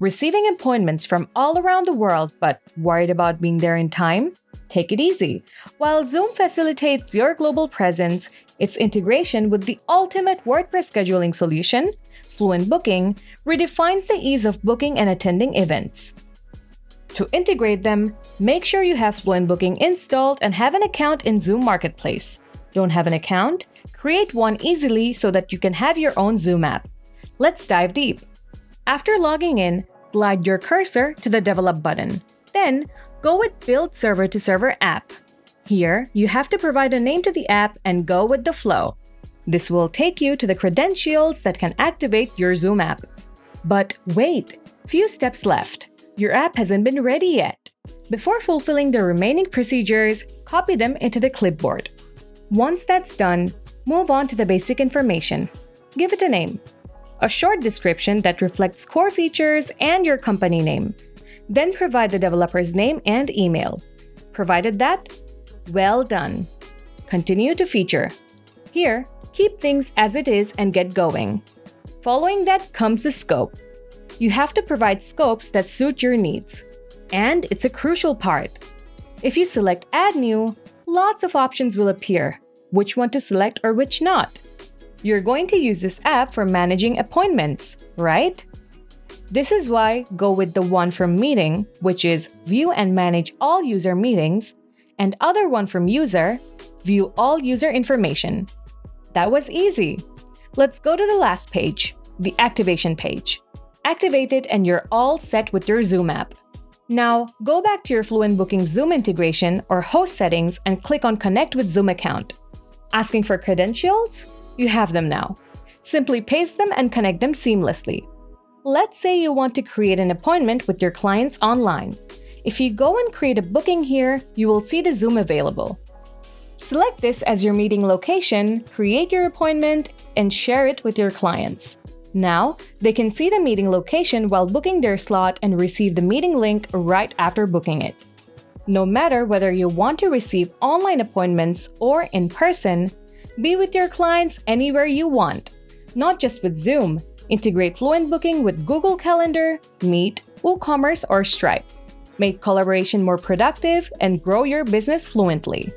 Receiving appointments from all around the world but worried about being there in time? Take it easy. While Zoom facilitates your global presence, its integration with the ultimate WordPress scheduling solution, Fluent Booking, redefines the ease of booking and attending events. To integrate them, make sure you have Fluent Booking installed and have an account in Zoom Marketplace. Don't have an account? Create one easily so that you can have your own Zoom app. Let's dive deep. After logging in, glide your cursor to the Develop button. Then, go with Build Server to Server app. Here, you have to provide a name to the app and go with the flow. This will take you to the credentials that can activate your Zoom app. But wait, few steps left. Your app hasn't been ready yet. Before fulfilling the remaining procedures, copy them into the clipboard. Once that's done, move on to the basic information. Give it a name, a short description that reflects core features and your company name. Then provide the developer's name and email. Provided that, well done. Continue to feature. Here, keep things as it is and get going. Following that comes the scope. You have to provide scopes that suit your needs. And it's a crucial part. If you select Add New, lots of options will appear, which one to select or which not. You're going to use this app for managing appointments, right? This is why go with the one from Meeting, which is View and Manage All User Meetings, and other one from User, View All User Information. That was easy. Let's go to the last page, the activation page. Activate it and you're all set with your Zoom app. Now, go back to your Fluent Booking Zoom integration or host settings and click on Connect with Zoom account. Asking for credentials? You have them now. Simply paste them and connect them seamlessly. Let's say you want to create an appointment with your clients online. If you go and create a booking here, you will see the Zoom available. Select this as your meeting location, create your appointment, and share it with your clients. Now, they can see the meeting location while booking their slot and receive the meeting link right after booking it. No matter whether you want to receive online appointments or in person, be with your clients anywhere you want, not just with Zoom. Integrate Fluent Booking with Google Calendar, Meet, WooCommerce, or Stripe. Make collaboration more productive and grow your business fluently.